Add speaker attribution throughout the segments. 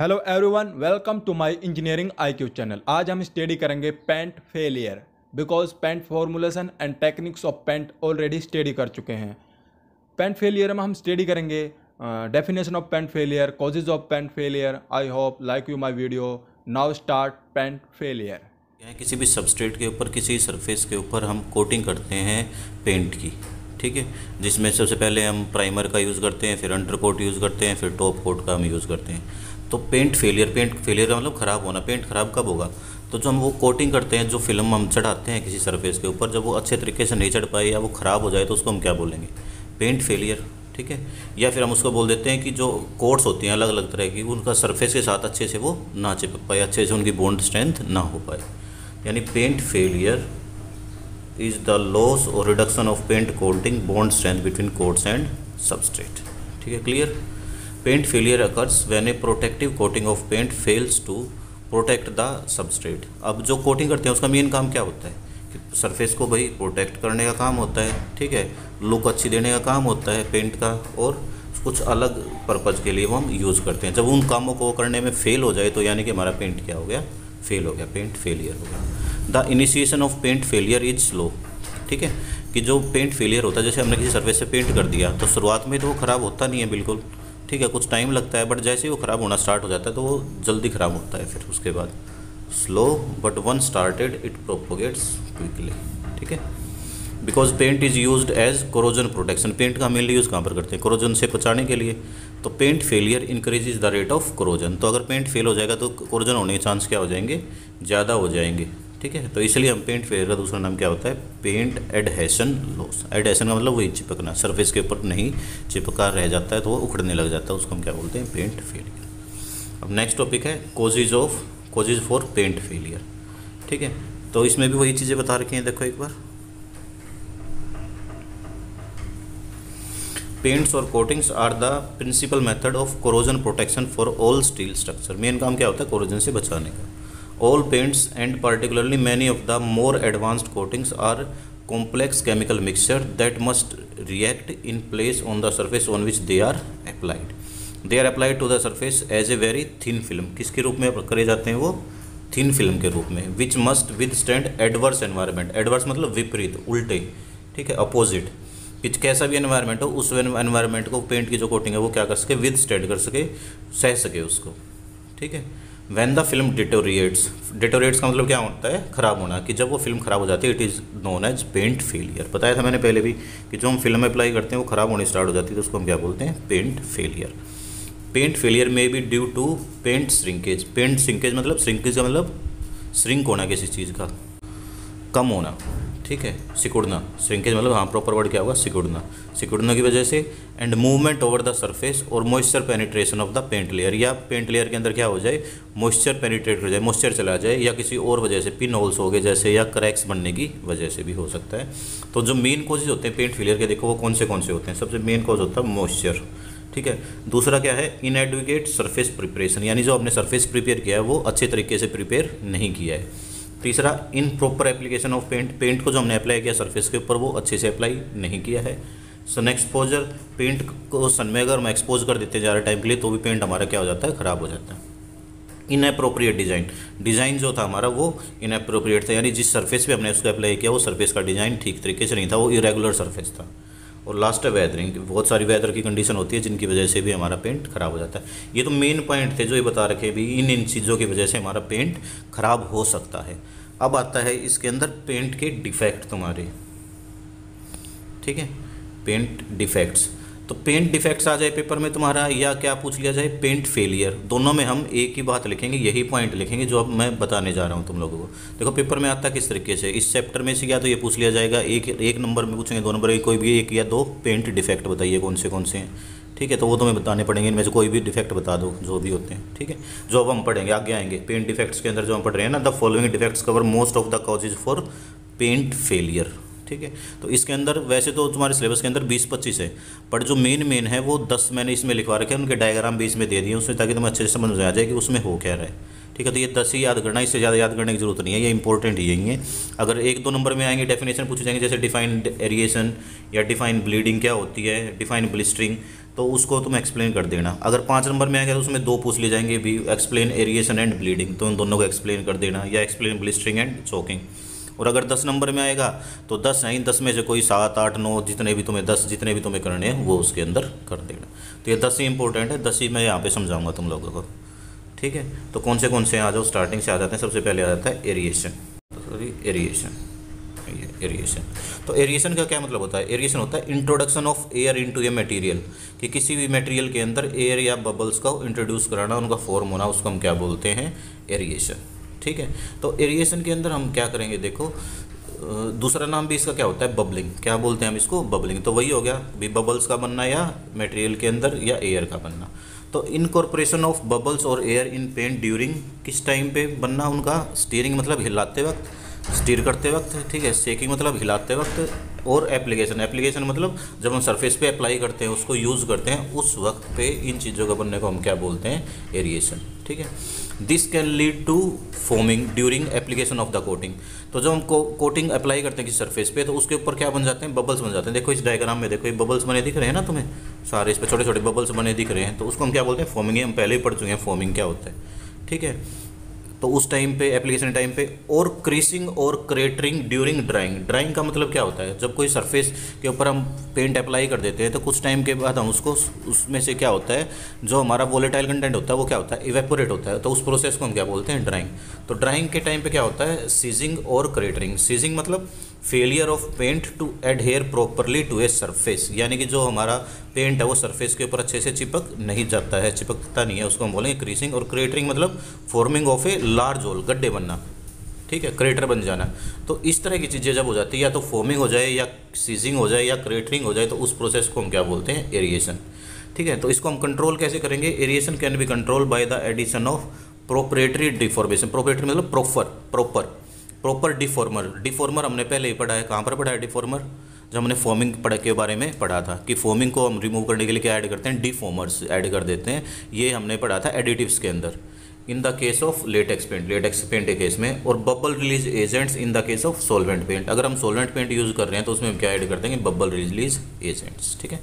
Speaker 1: Hello everyone welcome to my engineering IQ channel आज हम study करेंगे paint failure because paint formulation and techniques of paint already study कर चुके हैं। Paint failure में हम स्टडी करेंगे definition of paint failure causes of paint failure I hope like you my video now start paint failure
Speaker 2: यहाँ किसी भी substrate के ऊपर, किसी सरफेस के ऊपर हम कोटिंग करते हैं पेंट की, ठीक है? जिसमें सबसे पहले हम प्राइमर का यूज़ करते हैं, फिर अंडर कोट यूज़ करते हैं, फिर टॉप कोट का हम यूज़ करते हैं। तो पेंट फेलियर पेंट फेलियर मतलब ख़राब होना पेंट ख़राब कब होगा? तो जो हम वो कोटिंग करते हैं, जो फ़िल्म हम चढ़ाते हैं किसी सरफेस के ऊपर, जब वो अच्छे तरीके से नहीं चढ़ पाए या वो ख़राब हो जाए तो उसको हम क्या बोलेंगे? पेंट फेलियर ठीक है? या फिर हम उसको बोल देते हैं कि जो कोट्स होती हैं अलग अलग तरह की, उनका सरफेस के साथ अच्छे से वो ना चिपक पाए, अच्छे से उनकी बॉन्ड स्ट्रेंथ ना हो पाए। यानी paint failure is the loss और reduction of paint coating bond strength between coats and substrate ठीक है? Clear paint failure occurs when a protective coating of paint fails to protect the substrate अब जो coating करते हैं, उसका main काम क्या होता है? कि सरफेस को भाई प्रोटेक्ट करने का काम होता है, ठीक है? लुक अच्छी देने का काम होता है पेंट का, और कुछ अलग पर्पज़ के लिए वो हम यूज़ करते हैं। जब उन कामों को करने में फेल हो जाए तो यानी कि हमारा पेंट क्या हो गया? फेल हो गया पेंट फेलियर हो गया। The initiation of paint failure is slow ठीक है? कि जो पेंट फेलियर होता है, जैसे हमने किसी सरफेस से पेंट कर दिया तो शुरुआत में तो वो ख़राब होता नहीं है बिल्कुल। ठीक है, कुछ टाइम लगता है बट जैसे ही वो ख़राब होना स्टार्ट हो जाता है तो वो जल्दी ख़राब होता है फिर उसके बाद। Slow but one started it propagates quickly ठीक है? Because paint is use as corrosion protection paint का मेनली यूज़ कहाँ पर करते हैं? कोरोजन से बचाने के लिए। तो paint failure increase the rate of corrosion तो अगर पेंट फेल हो जाएगा तो कोरोजन होने के चांस क्या हो जाएँगे? ज़्यादा हो जाएँगे। ठीक है? तो इसलिए हम पेंट फेलियर का दूसरा नाम क्या होता है? पेंट एडहेशन लॉस एडहेशन का मतलब वही चिपकना। सरफेस के ऊपर नहीं चिपका रह जाता है तो वो उखड़ने लग जाता है, उसको हम क्या बोलते हैं? पेंट फेलियर अब नेक्स्ट टॉपिक है causes of causes for paint failure ठीक है? तो इसमें भी वही चीज़ें बता रखी हैं, देखो एक बार। पेंट्स और coatings are the principal method of corrosion protection for all steel structure main काम क्या होता है? कोरोजन से बचाने का। All paints and particularly many of the more advanced coatings are complex chemical mixture that must react in place on the surface on which they are applied they are applied to the surface as a very thin film किसके रूप में करे जाते हैं वो thin film के रूप में which must withstand adverse environment adverse मतलब विपरीत उल्टे ठीक है अपोजिट कि कैसा भी एनवायरमेंट हो उस एनवायरमेंट को पेंट की जो कोटिंग है वो क्या कर सके विद स्टैंड कर सके सह सके उसको ठीक है when the film deteriorates deteriorates का मतलब क्या होता है? ख़राब होना, कि जब वो फ़िल्म ख़राब हो जाती है it is known as paint failure बताया था मैंने पहले भी कि जो हम फ़िल्म अप्लाई करते हैं, वो ख़राब होनी स्टार्ट हो जाती है तो उसको हम क्या बोलते हैं? पेंट फेलियर पेंट फेलियर में be due to paint shrinkage paint shrinkage मतलब श्रिंकेज का मतलब श्रिंक होना किसी चीज़ का, कम होना। ठीक है, सिकुड़ना। श्रिंकेज मतलब हाँ प्रॉपर वर्ड क्या होगा? सिकुड़ना। सिकुड़ने की वजह से and movement over the surface और moisture penetration of the paint layer या पेंट लेयर के अंदर क्या हो जाए? मॉइस्चर पेनिट्रेट हो जाए मॉइस्चर चला जाए या किसी और वजह से पिन होल्स हो गए जैसे या क्रैक्स बनने की वजह से भी हो सकता है। तो जो मेन कॉजेज होते हैं पेंट फेलियर के, देखो वो कौन से कौन से होते हैं? सबसे मेन कॉज होता है मॉइस्चर ठीक है? दूसरा क्या है? इनएडवोकेट सरफेस प्रिपरेशन यानी जो आपने सरफेस प्रिपेयर किया है, वो अच्छे तरीके से प्रिपेयर नहीं किया है। तीसरा, improper application of paint paint को जो हमने अप्लाई किया सरफेस के ऊपर, वो अच्छे से अप्लाई नहीं किया है। सन एक्सपोजर पेंट को सन में अगर हम एक्सपोज कर देते ज़्यादा टाइम के लिए तो भी पेंट हमारा क्या हो जाता है? ख़राब हो जाता है। इन अप्रोप्रिएट डिज़ाइन डिज़ाइन जो था हमारा, वो इन अप्रोप्रिएट था। यानी जिस सरफेस पे हमने उसको अप्लाई किया, वो सरफेस का डिज़ाइन ठीक तरीके से नहीं था, वो इरेगुलर सरफेस था। और लास्ट है वेदरिंग बहुत सारी वेदर की कंडीशन होती है जिनकी वजह से भी हमारा पेंट ख़राब हो जाता है। ये तो मेन पॉइंट थे जो ये बता रखे भी, इन इन चीज़ों की वजह से हमारा पेंट ख़राब हो सकता है। अब आता है इसके अंदर पेंट के डिफेक्ट तुम्हारे। ठीक है? पेंट डिफेक्ट्स तो पेंट डिफेक्ट्स आ जाए पेपर में तुम्हारा, या क्या पूछ लिया जाए पेंट फेलियर दोनों में हम एक ही बात लिखेंगे, यही पॉइंट लिखेंगे, जो अब मैं बताने जा रहा हूँ तुम लोगों को। देखो पेपर में आता किस तरीके से? इस चैप्टर में से क्या तो ये पूछ लिया जाएगा, एक एक नंबर में पूछेंगे, दो नंबर कोई भी एक या दो पेंट डिफेक्ट बताइए, कौन से कौन से हैं। ठीक है तो वो तुम्हें बताने पड़ेंगे, इनमें से कोई भी डिफेक्ट बता दो, जो भी होते हैं। ठीक है? जो अब हम पढ़ेंगे, आगे आएँगे। पेंट डिफेक्ट्स के अंदर जो हम पढ़ रहे हैं ना the following defects cover most of the causes for paint failure ठीक है? तो इसके अंदर, वैसे तो तुम्हारे सिलेबस के अंदर बीस पच्चीस है बट जो मेन मेन है, वो दस मैंने इसमें लिखवा रखे हैं, उनके डायग्राम भी इसमें दे दिए उसमें, ताकि तुम्हें अच्छे से समझ में आ जाए कि उसमें हो क्या रहा ठीक है तो ये दस ही याद करना, इससे ज़्यादा याद करने की ज़रूरत नहीं है, ये इंपॉर्टेंट ही यही है। अगर एक दो नंबर में आएँगे डेफिनेशन पूछे जाएँगे, जैसे डिफाइंड एरिएशन या डिफाइन ब्लीडिंग क्या होती है डिफाइन ब्लिस्टरिंग तो उसको तुम एक्सप्लेन कर देना। अगर पाँच नंबर में आएगा तो उसमें दो पूछ लिए जाएँगे, भी एक्सप्लेन एरिएशन एंड ब्लीडिंग तो उन दोनों को एक्सप्लेन कर देना, या एक्सप्लेन ब्लिस्टरिंग एंड चोकिंग और अगर दस नंबर में आएगा तो दस नहीं, दस में से कोई सात, आठ, नौ, जितने भी तुम्हें दस, जितने भी तुम्हें करने हैं, वो उसके अंदर कर देना। तो ये दस ही इंपॉर्टेंट है, दस ही मैं यहाँ पे समझाऊँगा तुम लोगों को। ठीक है? तो कौन से कौन से आ जाओ स्टार्टिंग से आ जाते हैं, सबसे पहले आ जाता है एरिएशन सॉरी एरिएशन एरिएशन तो एरिएशन का क्या मतलब होता है? एरिएशन होता है introduction of air into a material कि किसी भी मटेरियल के अंदर एयर या बबल्स का इंट्रोड्यूस कराना, उनका फॉर्म होना, उसको हम क्या बोलते हैं? एरिएशन ठीक है? तो एरिएशन के अंदर हम क्या करेंगे देखो दूसरा नाम भी इसका क्या होता है? बबलिंग क्या बोलते हैं हम इसको? बबलिंग तो वही हो गया। भी बबल्स का बनना या मटेरियल के अंदर या एयर का बनना। तो इनकॉर्पोरेशन ऑफ़ बबल्स और एयर इन पेंट ड्यूरिंग किस टाइम पे बनना उनका? स्टीयरिंग मतलब हिलाते वक्त स्टीर करते वक्त, ठीक है? सेकिंग मतलब हिलाते वक्त और एप्लीकेशन एप्लीकेशन मतलब जब हम सरफेस पे अप्लाई करते हैं, उसको यूज़ करते हैं, उस वक्त पे इन चीज़ों का बनने को हम क्या बोलते हैं? एरिएशन ठीक है? This can lead to foaming during application of the coating तो जब हम कोटिंग अप्लाई करते हैं किसी सरफेस पे तो उसके ऊपर क्या बन जाते हैं? बबल्स बन जाते हैं। देखो इस डायग्राम में, देखो ये बबल्स बने दिख रहे हैं ना तुम्हें? सारे इस पर छोटे छोटे बबल्स बने दिख रहे हैं। तो उसको हम क्या बोलते हैं? फोमिंग है हम पहले ही पढ़ चुके हैं फोमिंग क्या होता है? ठीक है? तो उस टाइम पे एप्लीकेशन टाइम पे और क्रीसिंग और क्रेटरिंग ड्यूरिंग ड्राइंग ड्राइंग का मतलब क्या होता है? जब कोई सरफेस के ऊपर हम पेंट अप्लाई कर देते हैं तो कुछ टाइम के बाद हम उसको, उसमें से क्या होता है? जो हमारा वोलेटाइल कंटेंट होता है, वो क्या होता है? इवेपोरेट होता है। तो उस प्रोसेस को हम क्या बोलते हैं? ड्राइंग तो ड्राइंग के टाइम पर क्या होता है? सीजिंग और क्रेटरिंग सीजिंग मतलब failure of paint to adhere properly to a surface यानी कि जो हमारा पेंट है वो सरफेस के ऊपर अच्छे से चिपक नहीं जाता है, चिपकता नहीं है, उसको हम बोलेंगे क्रीसिंग और क्रेटरिंग मतलब forming of a large hole गड्ढे बनना, ठीक है क्रेटर बन जाना। तो इस तरह की चीज़ें जब हो जाती है, या तो फॉर्मिंग हो जाए, या सीजिंग हो जाए, या क्रेटरिंग हो जाए तो उस प्रोसेस को हम क्या बोलते हैं? एरिएशन ठीक है? तो इसको हम कंट्रोल कैसे करेंगे? Aeration can be control by the addition of proprietary deformation proprietary मतलब proper proper proper deformer deformer हमने पहले ही पढ़ा है। कहाँ पर पढ़ा है डिफॉर्मर जब हमने फॉर्मिंग पढ़ के बारे में पढ़ा था कि फॉर्मिंग को हम रिमूव करने के लिए क्या ऐड करते हैं? डिफॉर्मर्स ऐड कर देते हैं। ये हमने पढ़ा था एडिटिव्स के अंदर। In the case of latex paint latex paint के केस में और bubble release agents in the case of solvent paint अगर हम सोलवेंट पेंट यूज़ कर रहे हैं तो उसमें हम क्या ऐड कर देंगे? बबल रिलीज़ एजेंट्स ठीक है?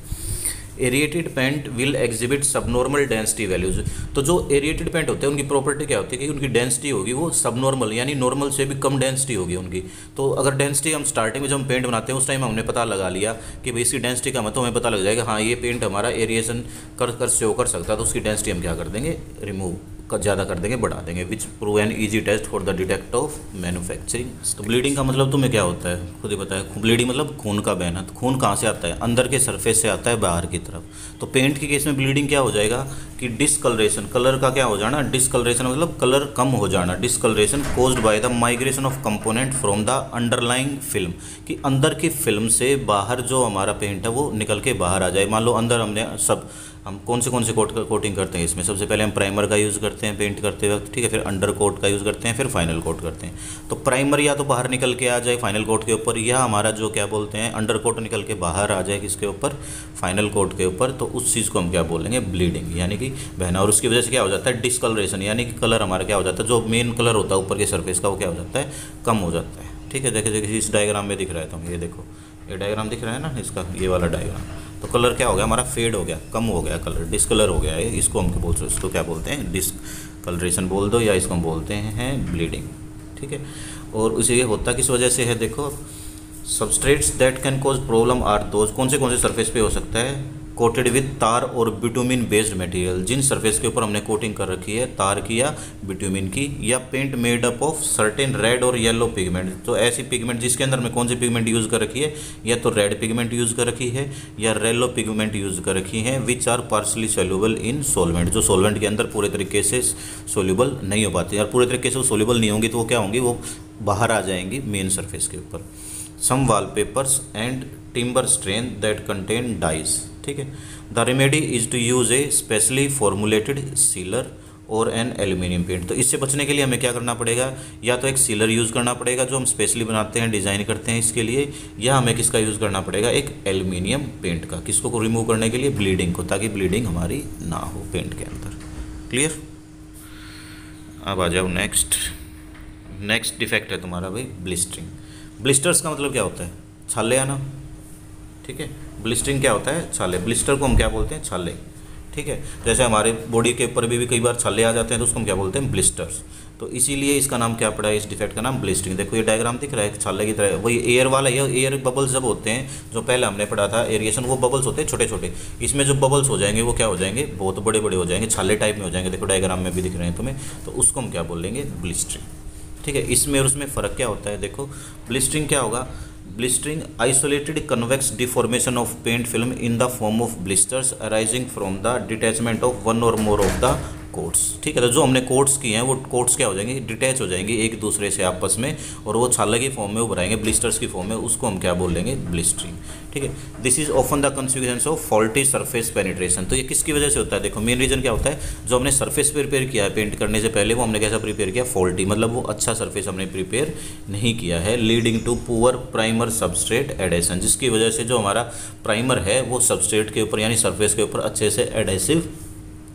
Speaker 2: Aerated paint will exhibit subnormal density values तो जो एरिएटेड पेंट होते हैं, उनकी प्रॉपर्टी क्या होती है कि उनकी डेंसिटी होगी वो सबनॉर्मल यानी नॉर्मल से भी कम डेंसिटी होगी उनकी। तो अगर डेंसिटी हम स्टार्टिंग में जब हम पेंट बनाते हैं, उस टाइम हमने पता लगा लिया कि भाई इसकी डेंसिटी का मतलब हमें पता लग जाएगा हाँ ये पेंट हमारा एरिएशन कर कर शो कर सकता है तो उसकी डेंसिटी हम क्या कर देंगे? रिमूव ज़्यादा कर देंगे, बढ़ा देंगे which prove an easy test for the detect of manufacturing तो ब्लीडिंग का मतलब तुम्हें क्या होता है? खुद ही बताया ब्लीडिंग मतलब खून का बहना तो खून कहाँ से आता है? अंदर के सरफेस से आता है, बाहर की तरफ़। तो पेंट के केस में ब्लीडिंग क्या हो जाएगा कि डिसकलरेशन कलर का क्या हो जाना? डिसकलरेशन मतलब कलर कम हो जाना। Discolouration caused by the migration of component from the underlying film कि अंदर की फ़िल्म से बाहर जो हमारा पेंट है, वो निकल के बाहर आ जाए। मान लो अंदर हमने सब हम कौन से कौन से कोट कोटिंग करते हैं? इसमें सबसे पहले हम प्राइमर का यूज़ करते हैं पेंट करते वक्त, ठीक है? फिर अंडर कोट का यूज़ करते हैं, फिर फाइनल कोट करते हैं। तो प्राइमर या तो बाहर निकल के आ जाए फाइनल कोट के ऊपर, या हमारा जो क्या बोलते हैं अंडर कोट निकल के बाहर आ जाए किसके ऊपर? फाइनल कोट के ऊपर। तो उस चीज़ को हम क्या बोलेंगे ब्लीडिंग यानी कि बहना, और उसकी वजह से क्या हो जाता है? डिसकलरेशन यानी कि कलर हमारा क्या हो जाता है? जो मेन कलर होता है ऊपर के सर्फेस का, वो क्या हो जाता है? कम हो जाता है। ठीक है? देखे देखिए इस डायग्राम में दिख रहा है तो ये देखो। ये डायग्राम दिख रहा है ना? इसका, ये वाला डायग्राम तो कलर क्या हो गया? हमारा फेड हो गया, कम हो गया कलर डिसकलर हो गया है। इसको हम बोलते हैं? इसको क्या बोलते हैं? डिसकलरेशन बोल दो या इसको हम बोलते हैं ब्लीडिंग ठीक है? और उसे ये होता किस वजह से है? देखो substrates that can cause problem are those कौन से कौन से सरफेस पे हो सकता है? कोटेड विद तार और बिटूमिन बेस्ड मटेरियल जिन सरफेस के ऊपर हमने कोटिंग कर रखी है तार की या बिटूमिन की, या paint made up of certain red और येलो पिगमेंट तो ऐसी पिगमेंट जिसके अंदर में कौन सी पिगमेंट यूज़ कर रखी है? या तो रेड पिगमेंट यूज़ कर रखी है, या रेलो पिगमेंट यूज़ कर रखी है which are partly soluble in solvent जो सोलवेंट के अंदर पूरे तरीके से सोल्यूबल नहीं हो पाती, और पूरे तरीके से वो सोल्यूबल नहीं होंगी तो वो क्या होंगी? वो बाहर आ जाएँगी मेन सरफेस के ऊपर. Some wallpapers and timber stain that contain dyes ठीक है? The remedy is to use a specially formulated sealer और एन एल्यूमिनियम पेंट तो इससे बचने के लिए हमें क्या करना पड़ेगा? या तो एक सीलर यूज़ करना पड़ेगा जो हम स्पेशली बनाते हैं डिज़ाइन करते हैं इसके लिए, या हमें किसका यूज़ करना पड़ेगा? एक एल्यूमिनियम पेंट का, किसको को रिमूव करने के लिए? ब्लीडिंग को, ताकि ब्लीडिंग हमारी ना हो पेंट के अंदर। क्लियर अब आ जाओ नेक्स्ट नेक्स्ट डिफेक्ट है तुम्हारा भाई ब्लिस्टरिंग ब्लिस्टर्स का मतलब क्या होता है? छाले आना, ठीक है? ब्लिस्टरिंग क्या होता है? छाले। ब्लिस्टर को हम क्या बोलते हैं? छाले। ठीक है? जैसे हमारे बॉडी के ऊपर भी, भी कई बार छाले आ जाते हैं तो उसको हम क्या बोलते हैं? ब्लिस्टर्स। तो इसीलिए इसका नाम क्या पड़ा है? इस डिफेक्ट का नाम ब्लिस्टिंग देखो ये डायग्राम दिख रहा है छाले की तरह। वही एयर वाला ये एयर बबल्स जब होते हैं जो पहले हमने पढ़ा था एरिएशन वो बबल्स होते हैं छोटे छोटे इसमें जो बबल्स हो जाएँगे वो क्या हो जाएँगे? बहुत बड़े बड़े हो जाएँगे छाले टाइप में हो जाएँगे। देखो डायग्राम में भी दिख रहे हैं तुम्हें। तो उसको हम क्या बोलेंगे? ब्लिस्टरिंग। ठीक है? इसमें और उसमें फ़र्क क्या होता है? देखो ब्लिस्टरिंग क्या होगा? Blistering isolated convex deformation of paint film in the form of blisters arising from the detachment of one or more of the coats ठीक है? तो जो हमने कोट्स किए हैं, वो कोट्स क्या हो जाएँगे? डिटैच हो जाएँगे एक दूसरे से आपस में और वो छाला की फॉर्म में उभराएँगे ब्लिस्टर्स की फॉर्म में, उसको हम क्या बोल लेंगे ब्लिस्टरिंग ठीक है? This is often the consequence of faulty surface penetration तो ये किसकी वजह से होता है? देखो मेन रीजन क्या होता है? जो हमने सरफेस प्रिपेयर किया है पेंट करने से पहले, वो हमने कैसा प्रिपेयर किया? फॉल्टी मतलब वो अच्छा सरफेस हमने प्रिपेयर नहीं किया है leading to poor primer substrate adhesion जिसकी वजह से जो हमारा प्राइमर है, वो सबस्ट्रेट के ऊपर, यानी सरफेस के ऊपर अच्छे से एडेसिव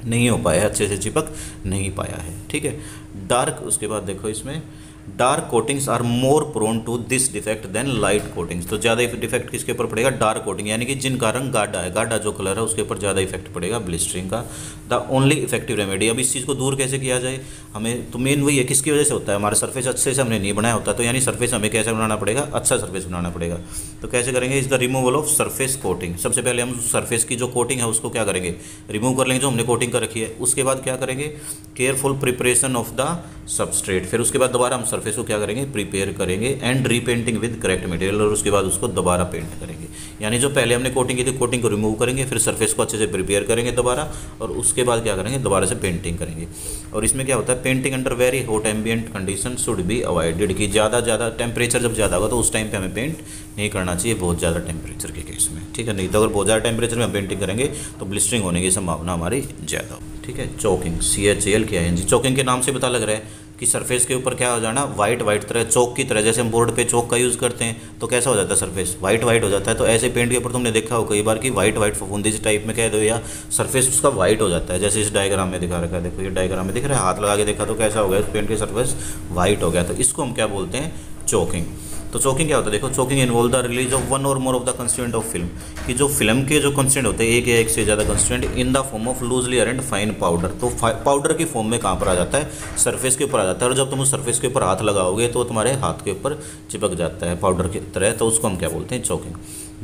Speaker 2: नहीं हो पाया, अच्छे से चिपक नहीं पाया है, ठीक है? डार्क उसके बाद देखो इसमें dark coatings are more prone to this defect than light coatings तो ज़्यादा डिफेक्ट किसके ऊपर पड़ेगा? डार्क कोटिंग यानी कि जिनका रंग गाढ़ा है, गाढ़ा जो कलर है, उसके ऊपर ज़्यादा इफ़ेक्ट पड़ेगा ब्लिस्टरिंग का। द ओनली इफ़ेक्टिव रेमेडी अब इस चीज़ को दूर कैसे किया जाए? हमें तो मेन वही है, किसकी वजह से होता है? हमारा सर्फेस अच्छे से हमने नहीं बनाया होता तो यानी सर्फेस हमें कैसे बनाना पड़ेगा? अच्छा सर्फेस बनाना पड़ेगा। तो कैसे करेंगे? Is the removal of surface coating सबसे पहले हम सर्फेस की जो कोटिंग है, उसको क्या करेंगे? रिमूव कर लेंगे जो हमने कोटिंग कर रखी है। उसके बाद क्या करेंगे? Careful preparation of the substrate फिर उसके बाद दोबारा हम सर्फेस को क्या करेंगे? प्रिपेयर करेंगे and repainting with correct material और उसके बाद उसको दोबारा पेंट करेंगे। यानी जो पहले हमने कोटिंग की थी कोटिंग को रिमूव करेंगे, फिर सरफेस को अच्छे से प्रिपेयर करेंगे दोबारा और उसके बाद क्या करेंगे? दोबारा से पेंटिंग करेंगे। और इसमें क्या होता है? Painting under very hot ambient condition should be avoided कि ज़्यादा ज़्यादा टेम्परेचर जब ज़्यादा होगा तो उस टाइम पर हमें पेंट नहीं करना चाहिए, बहुत ज़्यादा टेम्परेचर के केस में। ठीक है? नहीं तो अगर बहुत ज़्यादा टेम्परेचर में हम पेंटिंग करेंगे तो ब्लिस्टरिंग होने की संभावना हमारी ज़्यादा ठीक है? चौकिंग सी एच एल क्या है जी चौकिंग के नाम से पता लग रहा है। कि सरफेस के ऊपर क्या हो जाना वाइट वाइट तरह चौक की तरह, जैसे हम बोर्ड पे चौक का यूज़ करते हैं तो कैसा हो जाता है सरफेस वाइट वाइट हो जाता है तो ऐसे पेंट के ऊपर तुमने देखा हो कई बार कि वाइट वाइट फफूंदी टाइप में कह दो, या सरफेस उसका वाइट हो जाता है, जैसे इस डायग्राम में दिखा रखा है, देखो ये डायग्राम में दिख रहा है, हाथ लगा के देखा तो कैसा हो गया पेंट की सर्फेस वाइट हो गया तो इसको हम क्या बोलते हैं? चौकिंग तो चौकिंग क्या होता है? देखो, chalking involve the release of one or more of the constant of film कि जो फ़िल्म के जो कंस्टेंट होते हैं, एक या एक से ज़्यादा constant in the form of loosely arranged fine powder तो पाउडर की फॉर्म में कहाँ पर आ जाता है? सरफेस के ऊपर आ जाता है। और जब तुम उस सरफेस के ऊपर हाथ लगाओगे तो तुम्हारे हाथ के ऊपर चिपक जाता है पाउडर की तरह। तो उसको हम क्या बोलते हैं? Chalking.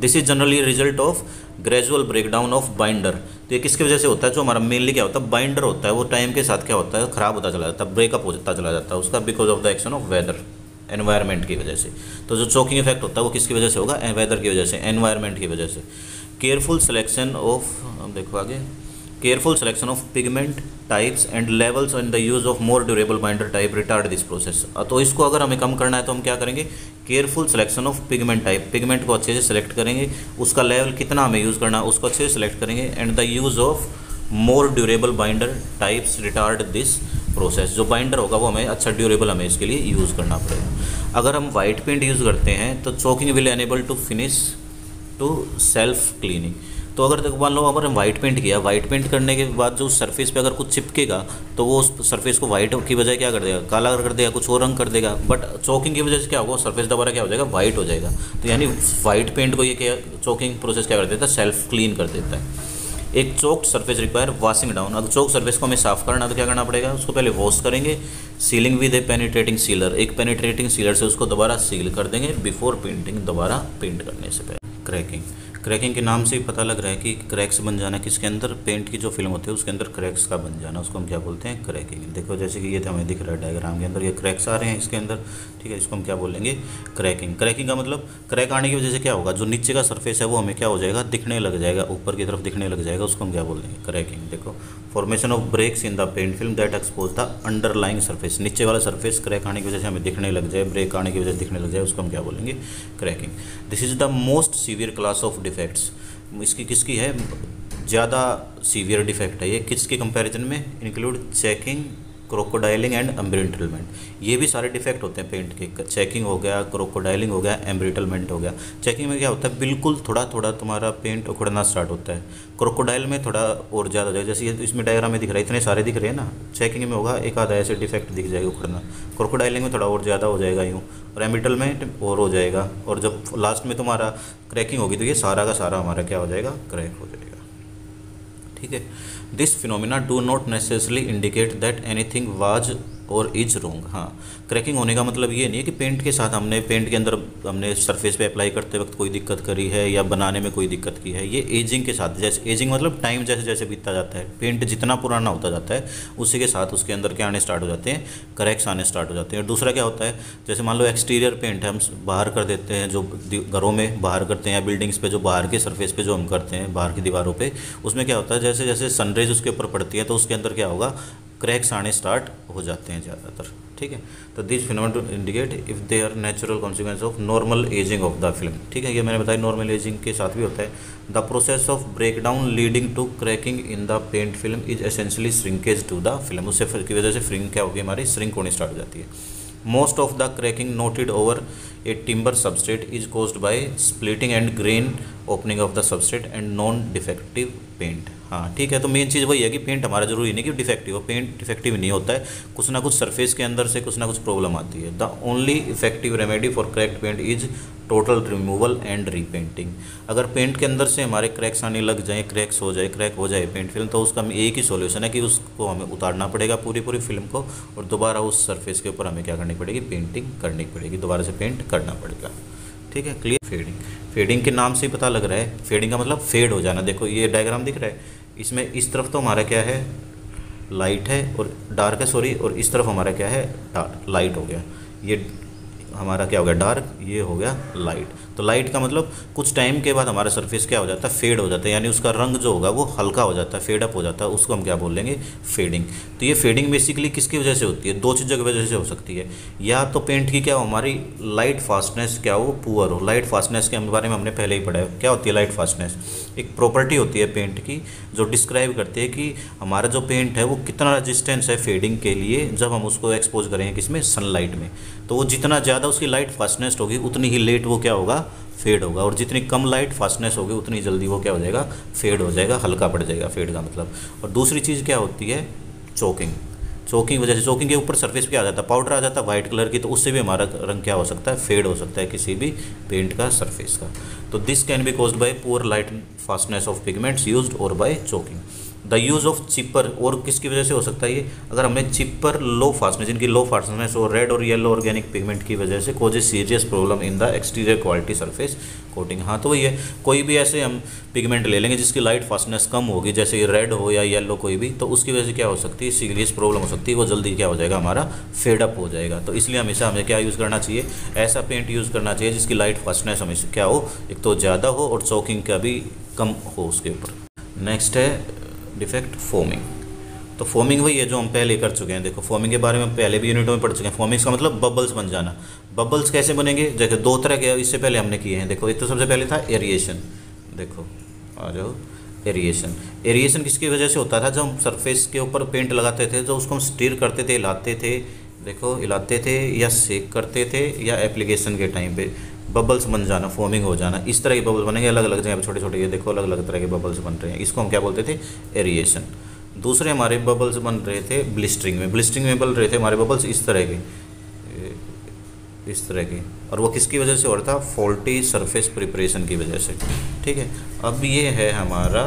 Speaker 2: This is generally result of gradual breakdown of binder तो ये किसकी वजह से होता है? जो हमारा मेनली क्या होता है? बाइंडर होता है। वो टाइम के साथ क्या होता है? खराब होता चला जाता है। ब्रेकअप होता चला जाता है। उसका because of the action of weather environment की वजह से। तो जो चौकिंग इफ़ेक्ट होता है वो किसकी वजह से होगा? वेदर की वजह से एनवायरनमेंट की वजह से। केयरफुल सिलेक्शन ऑफ़ देखो आगे। Careful selection of pigment types and levels in the use of more durable binder type retard this process तो इसको अगर हमें कम करना है तो हम क्या करेंगे? Careful selection of pigment type pigment को अच्छे से सिलेक्ट करेंगे। उसका लेवल कितना हमें यूज़ करना है, उसको अच्छे से सिलेक्ट करेंगे। And the use of more durable binder types retard this process जो बाइंडर होगा वो हमें अच्छा ड्यूरेबल हमें इसके लिए यूज़ करना पड़ेगा। अगर हम वाइट पेंट यूज़ करते हैं तो chalking will enable to finish to self cleaning तो अगर तक मान लो अगर हम वाइट पेंट किया वाइट पेंट करने के बाद जो सरफेस पे अगर कुछ चिपकेगा तो वो उस सरफेस को वाइट की बजाय क्या कर देगा? काला कर देगा, कुछ और रंग कर देगा. बट चौकिंग की वजह से क्या होगा? सरफेस दोबारा क्या हो जाएगा? वाइट हो जाएगा. तो यानी वाइट पेंट को ये क्या चौकिंग प्रोसेस क्या कर देता है? सेल्फ क्लीन कर देता है. एक chalk surface require washing down अगर चौक सरफेस को हमें साफ़ करना तो क्या करना पड़ेगा? उसको पहले वॉश करेंगे। Sealing with a penetrating sealer एक पेनिट्रेटिंग सीलर से उसको दोबारा सील कर देंगे बिफोर पेंटिंग दोबारा पेंट करने से पहले क्रैकिंग क्रैकिंग के नाम से ही पता लग रहा है कि क्रैक्स बन जाना, किसके अंदर पेंट की जो फ़िल्म होती है, उसके अंदर क्रैक्स का बन जाना, उसको हम क्या बोलते हैं? क्रैकिंग देखो, जैसे कि ये हमें दिख रहा है डायग्राम के अंदर, ये क्रैक्स आ रहे हैं इसके अंदर, ठीक है? इसको हम क्या बोलेंगे क्रैकिंग क्रैकिंग का मतलब क्रैक आने की वजह से क्या होगा? जो नीचे का सर्फेस है, वो हमें क्या हो जाएगा? दिखने लग जाएगा, ऊपर की तरफ़ दिखने लग जाएगा, उसको हम क्या बोल देंगे क्रैकिंग देखो formation of breaks in the paint film that expose the underlying surface नीचे वाला सर्फेस क्रैक आने की वजह से हमें दिखने लग जाए ब्रेक आने की वजह से दिखने लग जाए, उसको हम क्या बोलेंगे? Cracking this is the most severe class of defects इसकी किसकी है? ज़्यादा सीवियर डिफेक्ट है ये। किसके कंपैरिजन में? Include checking crocodiling and embrittlement ये भी सारे डिफेक्ट होते हैं पेंट के। चेकिंग हो गया क्रोकोडाइलिंग हो गया एम्ब्रिटलमेंट हो गया। चेकिंग में क्या होता है? बिल्कुल थोड़ा थोड़ा तुम्हारा पेंट उखड़ना स्टार्ट होता है। क्रोकोडाइल में थोड़ा और ज़्यादा हो जाएगा जैसे ये इसमें डायग्राम में दिख रहा है, इतने सारे दिख रहे हैं ना। चेकिंग में होगा, एक आधा ऐसे डिफेक्ट दिख जाएगा उखड़ना। क्रोकोडाइलिंग में थोड़ा और ज़्यादा हो जाएगा यूँ। और एम्ब्रिटलमेंट और हो जाएगा। और जब लास्ट में तुम्हारा क्रैकिंग होगी तो ये सारा का सारा हमारा क्या हो जाएगा? क्रैक हो जाएगा। ठीक है? This phenomena do not necessarily indicate that anything was or is wrong हाँ। क्रैकिंग होने का मतलब ये नहीं है कि पेंट के साथ हमने पेंट के अंदर हमने सरफेस पे अप्लाई करते वक्त कोई दिक्कत करी है या बनाने में कोई दिक्कत की है। ये एजिंग के साथ, जैसे एजिंग मतलब टाइम जैसे जैसे बीतता जाता है। पेंट जितना पुराना होता जाता है, उसी के साथ उसके अंदर क्या आने स्टार्ट हो जाते हैं क्रैक्स आने स्टार्ट हो जाते हैं। और दूसरा क्या होता है, जैसे मान लो एक्सटीरियर पेंट हम बाहर कर देते हैं, जो घरों में बाहर करते हैं या बिल्डिंग्स पे जो बाहर के सरफेस पे जो हम करते हैं, बाहर की दीवारों पर उसमें क्या होता है, जैसे जैसे सनरेज उसके ऊपर पड़ती है तो उसके अंदर क्या होगा क्रैक्स आने स्टार्ट हो जाते हैं ज़्यादातर, ठीक है? तो this phenomena to indicate if they are natural consequence of normal ageing of the film ठीक है? ये मैंने बताया नॉर्मल एजिंग के साथ भी होता है। The process of break down leading to cracking in the paint film is essentially shrinkage to the film उससे की वजह से फ्रिंक क्या होगी हमारी? श्रिंक होनी स्टार्ट हो जाती है। Most of the cracking noted over a timber substrate is caused by splitting and grain opening of the substrate and non defective paint हाँ ठीक है तो मेन चीज़ वही है कि पेंट हमारा ज़रूरी नहीं कि डिफेक्टिव हो पेंट डिफेक्टिव नहीं होता है। कुछ ना कुछ सरफेस के अंदर से कुछ ना कुछ प्रॉब्लम आती है। The only effective remedy for cracked paint is total removal and repainting अगर पेंट के अंदर से हमारे क्रैक्स आने लग जाए क्रैक्स हो जाए क्रैक हो जाए पेंट फ़िल्म तो उसका एक ही सोल्यूशन है कि उसको हमें उतारना पड़ेगा पूरी पूरी फ़िल्म को और दोबारा उस सरफेस के ऊपर हमें क्या करनी पड़ेगी? पेंटिंग करनी पड़ेगी। दोबारा से पेंट करना पड़ेगा। ठीक है? क्लियर फेडिंग फेडिंग के नाम से ही पता लग रहा है। फेडिंग का मतलब फेड हो जाना। देखो, ये डायग्राम दिख रहा है। इसमें इस तरफ़ तो हमारा क्या है? लाइट है और डार्क है सॉरी और इस तरफ़ हमारा क्या है? डार्क लाइट हो गया। ये हमारा क्या हो गया? डार्क ये हो गया लाइट तो लाइट का मतलब कुछ टाइम के बाद हमारा सरफेस क्या हो जाता है? फेड हो जाता है। यानी उसका रंग जो होगा वो हल्का हो जाता है फेड अप हो जाता है, उसको हम क्या बोल लेंगे? फेडिंग तो ये फेडिंग बेसिकली किसकी वजह से होती है? दो चीज़ों की वजह से हो सकती है। या तो पेंट की क्या हो? हमारी लाइट फास्टनेस क्या हो? पुअर हो। लाइट फास्टनेस के बारे में हमने पहले ही पढ़ा है। क्या होती है लाइट फास्टनेस एक प्रॉपर्टी होती है पेंट की, जो डिस्क्राइब करती है कि हमारा जो पेंट है वो कितना रजिस्टेंस है फेडिंग के लिए, जब हम उसको एक्सपोज करेंगे किसमें? सनलाइट में। तो वो जितना ज़्यादा उसकी लाइट फास्टनेस होगी, उतनी ही लेट वो क्या होगा? फेड होगा। और जितनी कम लाइट फास्टनेस होगी, उतनी जल्दी वो क्या हो जाएगा? फेड हो जाएगा, हल्का पड़ जाएगा फेड का मतलब। और दूसरी चीज़ क्या होती है? चौकिंग चौकिंग वजह से चोकिंग के ऊपर सरफेस पे आ जाता है पाउडर आ जाता है वाइट कलर की तो उससे भी हमारा रंग क्या हो सकता है? फेड हो सकता है किसी भी पेंट का सरफेस का। तो this can be cause by poor light fastness of pigments used or by chalking the use of cheaper, और किसकी वजह से हो सकता है ये? अगर हमने चिपर लो फास्टनेस जिनकी लो फास्टनेस और रेड और येलो ऑर्गेनिक पिगमेंट की वजह से cause a serious problem in the exterior quality surface coating हाँ तो वही है। कोई भी ऐसे हम पिगमेंट ले लेंगे जिसकी लाइट फास्टनेस कम होगी, जैसे रेड हो या येलो कोई भी तो उसकी वजह से क्या हो सकती है? सीरियस प्रॉब्लम हो सकती है, वो जल्दी क्या हो जाएगा? हमारा फेडअप हो जाएगा। तो इसलिए हमेशा हमें क्या यूज़ करना चाहिए? ऐसा पेंट यूज़ करना चाहिए जिसकी लाइट फास्टनेस हमेशा क्या हो? एक तो ज़्यादा हो और चौकिंग का भी कम हो उसके ऊपर। नेक्स्ट है डिफेक्ट फोमिंग। तो फोमिंग वही है जो हम पहले कर चुके हैं। देखो, फोमिंग के बारे में पहले भी यूनिटों में पढ़ चुके हैं। फोमिंग का मतलब बबल्स बन जाना। बबल्स कैसे बनेंगे? जैसे दो तरह के इससे पहले हमने किए हैं। देखो, एक तो सबसे पहले था एरिएशन। देखो, आ जाओ, एरिएशन। एरिएशन किसकी वजह से होता था? जब हम सरफेस के ऊपर पेंट लगाते थे जो उसको हम स्टीर करते थे, हिलाते थे। देखो, हिलाते थे या सेक करते थे या एप्लीकेशन के टाइम पे। बबल्स बन जाना फॉर्मिंग हो जाना, इस तरह के बबल्स बनेंगे अलग अलग जगह पर छोटे छोटे ये देखो अलग अलग तरह के बबल्स बन रहे हैं। इसको हम क्या बोलते थे? एरिएशन दूसरे हमारे बबल्स बन रहे थे ब्लिस्टरिंग में। ब्लिस्टरिंग में बन रहे थे हमारे बबल्स इस तरह के। इस तरह के। और वो किसकी वजह से हो रहा था? फॉल्टी सरफेस प्रिपरेशन की वजह से। ठीक है? अब ये है हमारा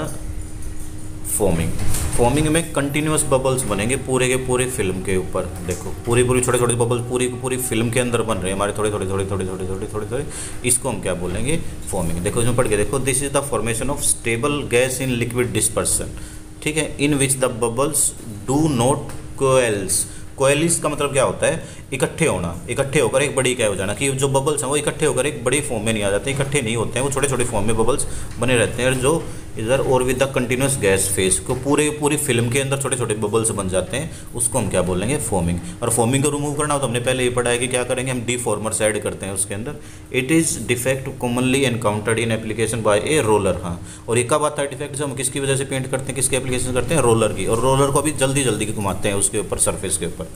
Speaker 2: फॉर्मिंग फॉर्मिंग में कंटिन्यूस बबल्स बनेंगे पूरे के पूरे फ़िल्म के ऊपर। देखो, पूरी पूरी छोटे छोटे बबल्स पूरी पूरी फ़िल्म के अंदर बन रहे हैं। हमारे थोड़े थोड़े थोड़े थोड़े थोड़े थोड़े थोड़े थोड़े, इसको हम क्या बोलेंगे? फॉर्मिंग देखो, इसमें पढ़ के देखो this is the formation of stable gas in liquid dispersion ठीक है? In which the bubbles do not coalesce coalesce का मतलब क्या होता है? इकट्ठे होना। इकट्ठे होकर एक बड़ी क्या हो जाना कि जो बबल्स हैं वो इकट्ठे होकर एक बड़ी फॉर्म में नहीं आ जाते, इकट्ठे नहीं होते हैं। वो छोटे छोटे फॉर्म में बबल्स बने रहते हैं और जो इधर और with the continuous gas phase को पूरे पूरी फ़िल्म के अंदर छोटे छोटे बबल्स बन जाते हैं, उसको हम क्या बोलेंगे? फोमिंग और फोमिंग को रिमूव करना हो तो हमने पहले ये पढ़ा है कि क्या करेंगे? हम डी डिफॉर्मर्स ऐड करते हैं उसके अंदर। It is defect commonly encountered in application by a roller हाँ। और एक आता है डिफेक्ट जब हम किसकी वजह से पेंट करते हैं, किसकी एप्लीकेशन करते हैं? रोलर की। और रोलर को भी जल्दी जल्दी घुमाते हैं उसके ऊपर सर्फेस के ऊपर।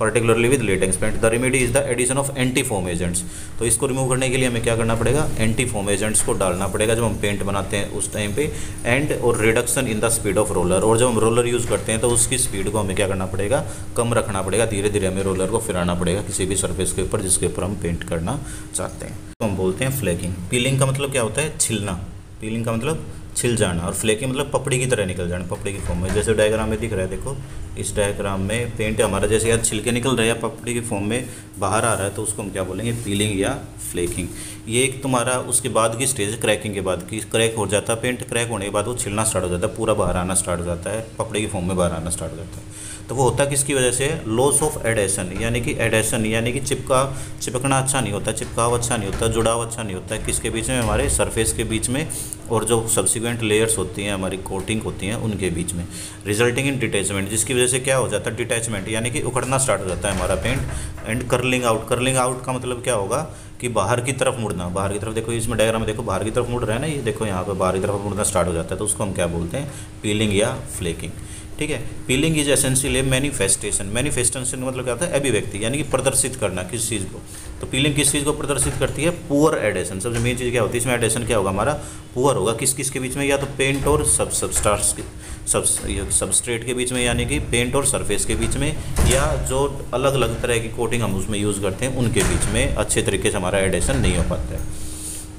Speaker 2: Particularly with latex paint the remedy is the addition of anti foam agents तो इसको रिमूव करने के लिए हमें क्या करना पड़ेगा? एंटी फोम एजेंट्स को डालना पड़ेगा जब हम पेंट बनाते हैं उस टाइम पे एंड और reduction in the speed of roller और जब हम रोलर यूज़ करते हैं तो उसकी स्पीड को हमें क्या करना पड़ेगा? कम रखना पड़ेगा धीरे धीरे हमें रोलर को फिराना पड़ेगा किसी भी सर्फेस के ऊपर, जिसके ऊपर हम पेंट करना चाहते हैं। तो हम बोलते हैं फ्लैगिंग पीलिंग का मतलब क्या होता है? छिलना. पीलिंग का मतलब छिल जाना और फ्लेकी मतलब पपड़ी की तरह निकल जाना, पपड़ी की फॉर्म में। जैसे डायग्राम में दिख रहा है, देखो, इस डायग्राम में पेंट हमारा, जैसे यार छिलके निकल रहा है पपड़ी की फॉर्म में बाहर आ रहा है तो उसको हम क्या बोलेंगे? पीलिंग या फ्लेकिंग ये एक तुम्हारा उसके बाद की स्टेज क्रैकिंग के बाद की। क्रैक हो जाता है पेंट क्रैक होने के बाद वो छिलना स्टार्ट हो जाता है पूरा बाहर आना स्टार्ट हो जाता है पपड़ी की फॉर्म में बाहर आना स्टार्ट हो जाता है। तो वो होता किसकी वजह से? लॉस ऑफ़ एडेशन यानी कि एडेशन यानी कि चिपका, चिपकना अच्छा नहीं होता, चिपकाव अच्छा नहीं होता, जुड़ाव अच्छा नहीं होता। किसके बीच में? हमारे सरफेस के बीच में, और जो सब्सिक्वेंट लेयर्स होती हैं, हमारी कोटिंग होती हैं, उनके बीच में। रिजल्टिंग इन डिटैचमेंट जिसकी वजह से क्या हो जाता है? डिटैचमेंट यानी कि उखड़ना स्टार्ट हो जाता है हमारा paint and curling out curling out का मतलब क्या होगा? कि बाहर की तरफ़ मुड़ना, बाहर की तरफ़ देखो इसमें डायग्राम में देखो, बाहर की तरफ़ मुड़ रहा है ना, ये देखो यहाँ पर बाहर की तरफ़ मुड़ना स्टार्ट हो जाता है तो उसको हम क्या बोलते हैं? पीलिंग या फ्लेकिंग ठीक है? पीलिंग इज़ एसेंशियल है मैनिफेस्टेशन मैनिफेस्टेशन मतलब क्या होता है? अभिव्यक्ति, यानी कि प्रदर्शित करना किस चीज़ को। तो पीलिंग किस चीज़ को प्रदर्शित करती है? पुअर एडेशन सबसे मेन चीज़ क्या होती है? इसमें एडेशन क्या होगा हमारा? पुअर होगा। किस किस के बीच में? या तो पेंट और सब सबस्टार्स के सब सबस्ट्रेट के बीच में, यानी कि पेंट और सरफेस के बीच में, या जो अलग अलग तरह की कोटिंग हम उसमें यूज़ करते हैं, उनके बीच में अच्छे तरीके से हमारा एडेशन नहीं हो पाता है।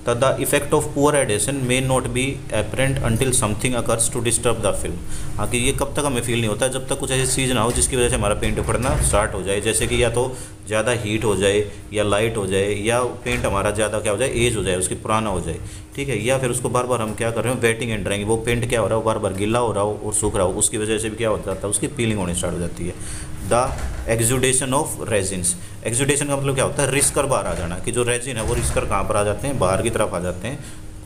Speaker 2: That the effect of poor adhesion may not be apparent until something occurs to disturb the film कि ये कब तक हमें फील नहीं होता? जब तक कुछ ऐसी चीज़ ना हो जिसकी वजह से हमारा पेंट उखड़ना स्टार्ट हो जाए। जैसे कि या तो ज़्यादा हीट हो जाए, या लाइट हो जाए, या पेंट हमारा ज़्यादा क्या हो जाए एज हो जाए, उसकी पुराना हो जाए। ठीक है? या फिर उसको बार बार हम क्या कर रहे हैं? वेटिंग एंड ड्राइंग वो पेंट क्या हो रहा है? बार बार गिला हो रहा हो और सूख रहा हो, उसकी वजह से भी क्या हो जाता है? उसकी पीलिंग होनी स्टार्ट हो जाती है। The exudation of resins. Exudation का मतलब क्या होता है? रिस्कर बाहर आ जाना कि जो रेजिन है वो रिस्कर कहाँ पर आ जाते हैं? बाहर की तरफ़ आ जाते हैं।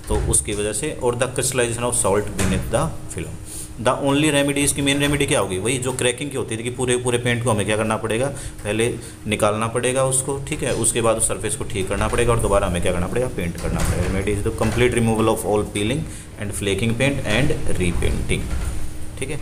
Speaker 2: तो उसकी वजह से और the crystallisation of salt beneath the film the only remedy इसकी मेन रेमेडी क्या होगी? वही जो क्रैकिंग की होती थी कि पूरे पूरे पेंट को हमें क्या करना पड़ेगा? पहले निकालना पड़ेगा उसको, ठीक है? उसके बाद उस सरफेस को ठीक करना पड़ेगा और दोबारा हमें क्या करना पड़ेगा? पेंट करना पड़ेगा। Remedy is the complete removal of all peeling and flaking paint and repainting ठीक है?